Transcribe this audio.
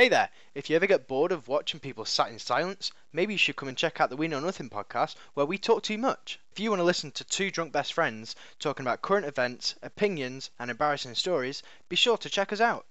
Hey there, if you ever get bored of watching people sat in silence, maybe you should come and check out the We Know Nothing podcast where we talk too much. If you want to listen to two drunk best friends talking about current events, opinions, and embarrassing stories, be sure to check us out.